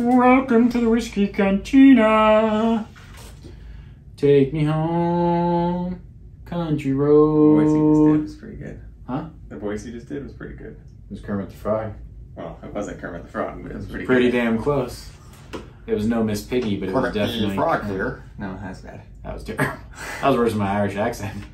Welcome to the Whiskey Cantina. Take me home, country road. The voice he just did was pretty good. Huh? The voice he just did was pretty good. It was Kermit the Frog. Well, it wasn't Kermit the Frog, but it was pretty, Pretty good. damn close. It was no Miss Piggy, but it was definitely the Frog here. No, that's bad. That was terrible. That was worse than my Irish accent.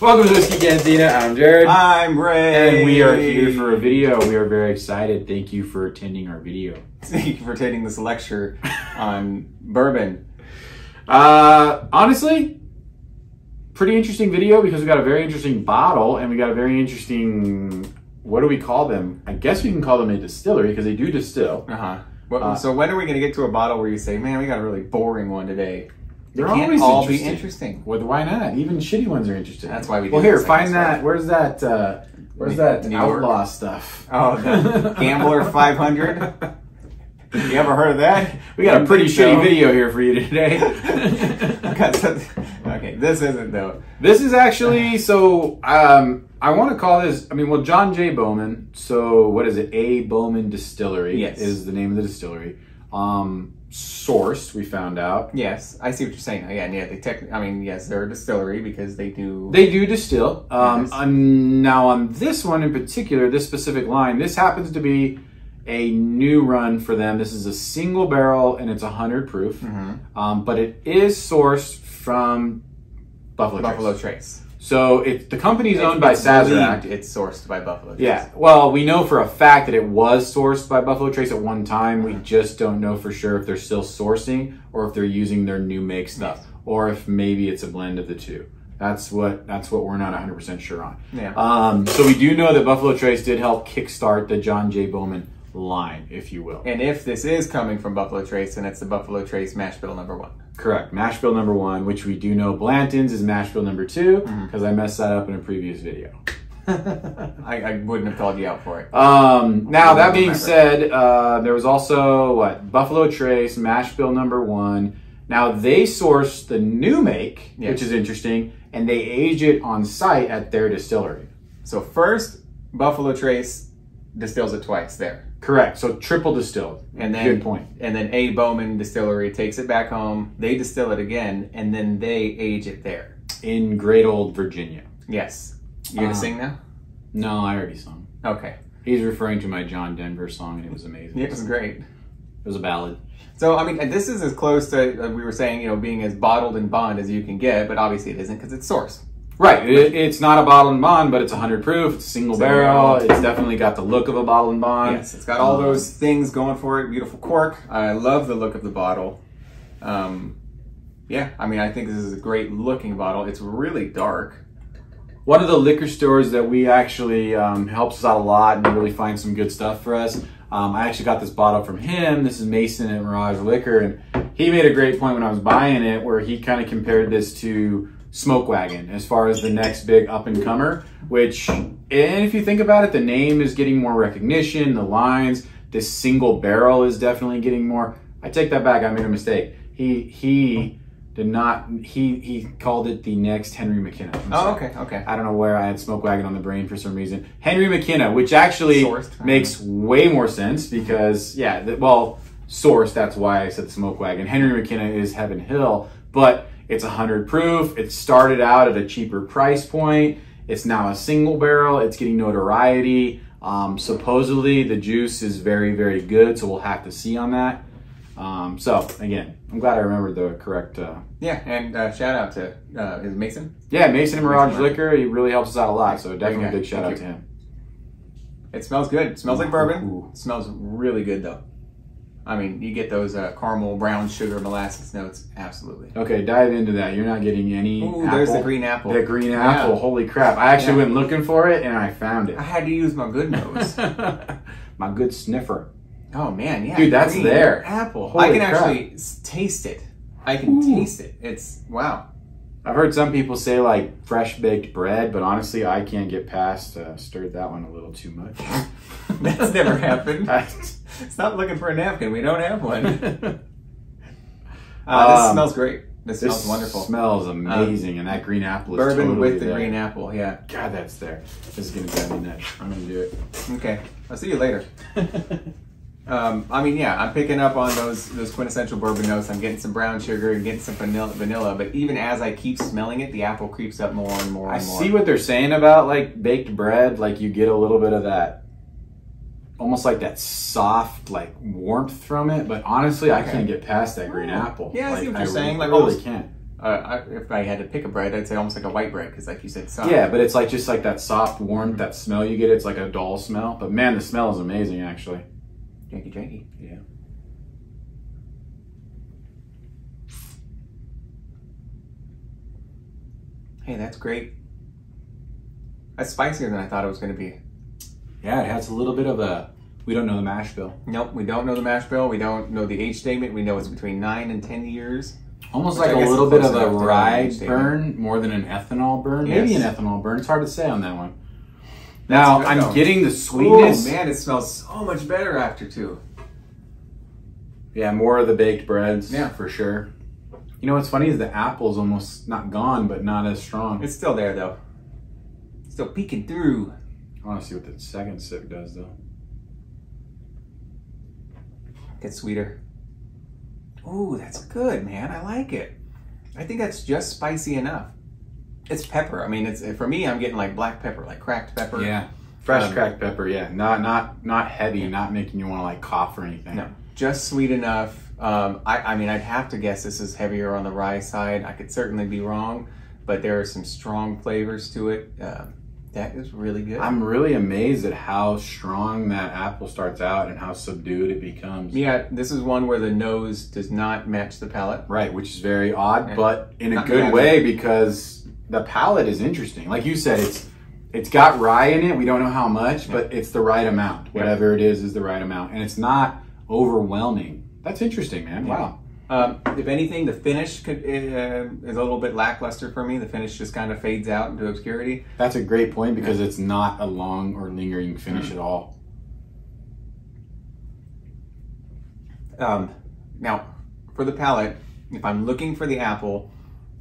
Welcome to Whiskey Cantina. I'm Jared. I'm Ray. And we are here for a video. We are very excited. Thank you for attending our video. Thank you for attending this lecture on bourbon. Uh, honestly, pretty interesting video because we got a very interesting bottle and we got a very interesting. What do we call them? I guess we can call them a distillery because they do distill. Uh huh. Well, Uh, so when are we going to get to a bottle where you say, "Man, we got a really boring one today"? They They're can't always all interesting. be interesting. Well, why not? Even shitty ones are interesting. That's why we. Well, do here, this, I find that. Where's that? Uh, where's New- that New York? outlaw stuff? Oh, the Gambler 500. You ever heard of that? We got a pretty shitty video here for you today. Got okay, this isn't though. This is actually so. Um, I want to call this. I mean, well, John J. Bowman. So, what is it? A. Bowman Distillery Yes. is the name of the distillery. Um, sourced, we found out Yes, I see what you're saying. Again, yeah, they tech. I mean, yes, they're a distillery because they do. they do distill. Um, Yes. um, now, on this one in particular, this specific line, this happens to be a new run for them. This is a single barrel and it's a hundred proof. Mhm. Um, but it is sourced from Buffalo. Trace. Buffalo Trace. So it, the company is owned by It's Sazerac. believed It's sourced by Buffalo Trace. Yeah. Well, we know for a fact that it was sourced by Buffalo Trace at one time. We just don't know for sure if they're still sourcing or if they're using their new make stuff or if maybe it's a blend of the two. That's what that's what we're not 100% sure on. Yeah. Um, so we do know that Buffalo Trace did help kickstart the John J. Bowman line, if you will. And if this is coming from Buffalo Trace, then it's the Buffalo Trace mash bill number one. Correct. mash bill number one, which we do know Blanton's is mash bill number two Mm-hmm. because I messed that up in a previous video. I, I wouldn't have called you out for it. Um, now that being Remember. said, uh, there was also what Buffalo Trace mash bill number one. Now they source the new make, Yes. which is interesting, and they age it on site at their distillery. So first, Buffalo Trace distills it twice there. Correct. So triple distilled. And then good point. And then A Bowman Distillery takes it back home. They distill it again, and then they age it there. In great old Virginia. Yes. You gonna Uh, sing now? No, I already sung. Okay. He's referring to my John Denver song, and it was amazing. It was great. It was a ballad. So I mean, this is as close to uh, we were saying, you know, being as bottled and bond as you can get, but obviously it isn't because it's sourced. Right. It, it's not a bottle and bond, but it's 100 proof. It's a single Single barrel. barrel. It's definitely got the look of a bottle and bond. Yes, it's got all Um, those things going for it. Beautiful cork. I love the look of the bottle. Um, yeah, I mean, I think this is a great looking bottle. It's really dark. One of the liquor stores that we actually um, helps us out a lot and really finds some good stuff for us. Um, I actually got this bottle from him. This is Mason at Mirage Liquor, and he made a great point when I was buying it, where he kind of compared this to Smoke Wagon as far as the next big up and comer. Which, and if you think about it, the name is getting more recognition. The lines, this single barrel is definitely getting more. I take that back. I made a mistake. He he did not. He he called it the next Henry McKenna. I'm Oh, sorry. okay, okay. I don't know where I had Smoke Wagon on the brain for some reason. Henry McKenna, which actually Sourced. makes way more sense because, yeah, the, well, source. that's why I said Smoke Wagon. Henry McKenna is Heaven Hill, but it's 100 proof. It started out at a cheaper price point. It's now a single barrel. It's getting notoriety. Um, supposedly, the juice is very, very good, so we'll have to see on that. Um, so, again, I'm glad I remembered the correct. Uh, Yeah, and uh, shout out to uh, is Mason. yeah, Mason and Mirage Mason. Liquor, he really helps us out a lot, so definitely a big shout thank out to him. It smells good. It smells like bourbon. It smells really good though. I mean, you get those uh, caramel, brown sugar, molasses notes. Absolutely. Okay, dive into that. You're not getting any. Ooh, apple. there's the green apple. The green Yeah. apple. Holy crap! I actually Yeah. went looking for it and I found it. I had to use my good nose. My good sniffer. Oh man, yeah, Dude, that's there. Apple. Holy I can crap. actually taste it. I can Ooh. taste it. It's wow. I've heard some people say like fresh baked bread, but honestly, I can't get past uh, stirred that one a little too much. That's never happened. I- Stop looking for a napkin. We don't have one. Uh, this Um, smells great. This, this smells wonderful. Smells amazing, and that green apple is Bourbon totally with the there. green apple. Yeah. God, that's there. This is gonna drive me nuts. I'm gonna do it. Okay. I'll see you later. Um, I mean, yeah, I'm picking up on those those quintessential bourbon notes. I'm getting some brown sugar and getting some vanilla. Vanilla, but even as I keep smelling it, the apple creeps up more and more I and more. see what they're saying about like baked bread. Like you get a little bit of that, almost like that soft like warmth from it. But honestly, I can't get past that green Oh. apple. Yeah, I see what you're saying, like really can't. Uh, I, if I had to pick a bread, I'd say almost like a white bread because, like you said, soft. Yeah, but it's like just like that soft warmth, that smell you get. It's like a dull smell. But man, the smell is amazing actually. janky, janky. Yeah. Hey, that's great. That's spicier than I thought it was going to be. Yeah, it has a little bit of a. We don't know the mash bill. Nope, we don't know the mash bill. We don't know the age statement. We know it's between nine and ten years. Almost like a little bit of a enough to know the rye burn more than an ethanol burn. Maybe an ethanol burn. It's hard to say on that one. Now I'm though. getting the sweetness. Oh man, it smells so much better after two. Yeah, more of the baked breads. Yeah. for sure. You know what's funny is the apple's almost not gone, but not as strong. It's still there though. Still peeking through. I want to see what the second sip does though. Gets sweeter. Ooh, that's good, man. I like it. I think that's just spicy enough. It's pepper. I mean, it's for me. I'm getting like black pepper, like cracked pepper. Yeah, fresh Um, cracked pepper. Yeah, not not not heavy, not making you want to like cough or anything. No, just sweet enough. Um, I, I mean, I'd have to guess this is heavier on the rye side. I could certainly be wrong, but there are some strong flavors to it. Um that is really good. I'm really amazed at how strong that apple starts out and how subdued it becomes. yeah, this is one where the nose does not match the palate. Right, which is very odd, Yeah. but in a good way because the palate is interesting. Like you said, it's it's got rye in it. We don't know how much, but it's the right amount. Yeah. Whatever it is, is the right amount, and it's not overwhelming. That's interesting, man. Yeah. Wow. Um, if anything, the finish could, uh, is a little bit lackluster for me. The finish just kind of fades out into obscurity. That's a great point because it's not a long or lingering finish Mm. at all. Um, now, for the palate, if I'm looking for the apple,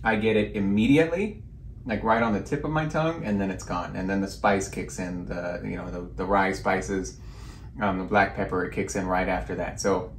I get it immediately, like right on the tip of my tongue, and then it's gone. And then the spice kicks in, the you know the, the rye spices, um, the black pepper, it kicks in right after that. So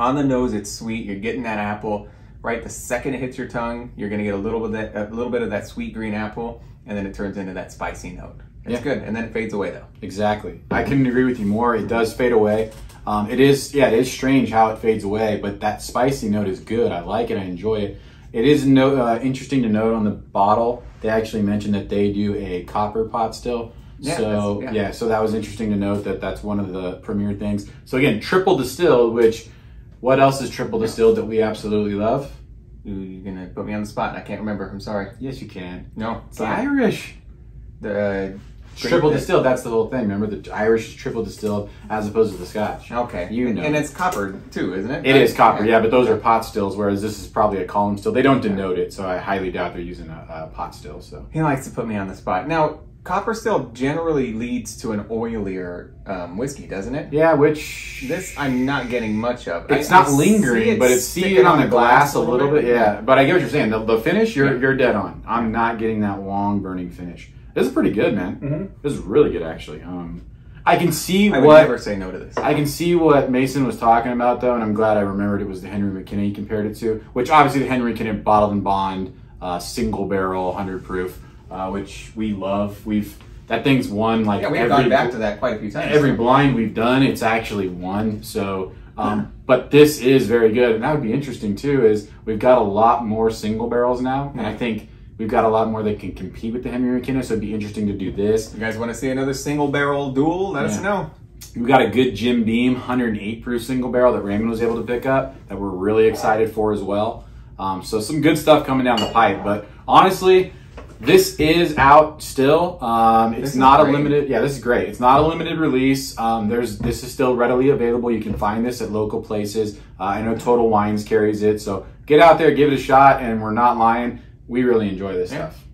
on the nose, it's sweet. You're getting that apple right the second it hits your tongue. You're gonna get a little bit of that, a little bit of that sweet green apple, and then it turns into that spicy note. It's Yeah. good, and then it fades away though. Exactly. I couldn't agree with you more. It does fade away. Um, it is, yeah, it is strange how it fades away, but that spicy note is good. I like it. I enjoy it. It is no, uh, interesting to note on the bottle. They actually mentioned that they do a copper pot still. Yeah, so yeah. yeah. so that was interesting to note that that's one of the premier things. So again, triple distilled. Which, what else is triple distilled that we absolutely love? Ooh, you're gonna put me on the spot. and I can't remember. I'm sorry. Yes, you can. No, It's. Irish. The uh, Triple Great- distilled. That's the whole thing. Remember, the Irish is triple distilled as opposed to the Scotch. Okay, You know. and it's copper too, isn't it? It is copper, yeah, but those are pot stills, whereas this is probably a column still. They don't denote it, so I highly doubt they're using a, a pot still. So He likes to put me on the spot. Now, copper still generally leads to an oilier um, whiskey, doesn't it? yeah, which This I'm not getting much of. it's I- not I lingering, it but it's sticking on the glass a little bit. Yeah, Yeah. but I get what you're saying. The, the finish, you're Yeah. you're dead on. I'm not getting that long burning finish. This is pretty good, man. Mhm. This is really good, actually. Um, I can see I would what never say no to this. I can see what Mason was talking about, though, and I'm glad I remembered it was the Henry McKenna he compared it to, which obviously the Henry McKenna bottled and bond, uh, single barrel, 100 proof, uh, which we love. We've that thing's won like yeah, we have every gone back to that quite a few times. every blind we've done. It's actually won. So, um, but this is very good, and that would be interesting too. Is we've got a lot more single barrels now, and I think. We've got a lot more that can compete with the Henry McKenna, so it'd be interesting to do this. You guys want to see another single barrel duel? Let us know. We've got a good Jim Beam 108 proof single barrel that Raymond was able to pick up that we're really excited for as well. Um, so some good stuff coming down the pipe. But honestly, this is out still. Um, it's not a limited. Yeah, this is great. It's not a limited release. Um, there's this is still readily available. You can find this at local places. Uh, I know Total Wines carries it. So get out there, give it a shot, and we're not lying. We really enjoy this Yeah. stuff.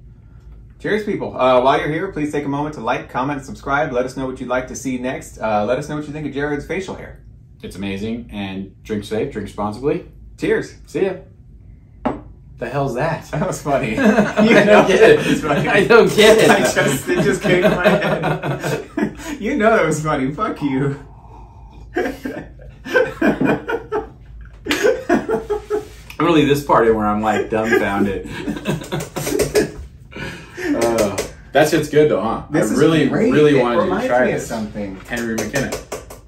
Cheers, people. Uh, while you're here, please take a moment to like, comment, subscribe. Let us know what you'd like to see next. Uh, let us know what you think of Jared's facial hair. It's amazing. And drink safe, drink responsibly. Cheers. See ya. The hell's that? That was funny. I don't get it. It's funny. I don't get it. I just, it just came to my head. you know that was funny. Fuck you. Really, this part in where I'm like dumbfounded. uh, that shit's good though, huh? This I is really, great. really It wanted you to try me of this. something. Henry McKinnon.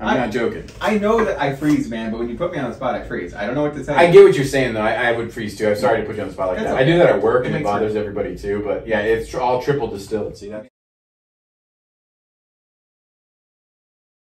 I'm I- not joking. I know that I freeze, man, but when you put me on the spot, I freeze. I don't know what to say. I get what you're saying though. I, I would freeze too. I'm sorry to put you on the spot like That's that. I do that at work It and it bothers everybody too. But yeah, it's tr- all triple distilled. See that?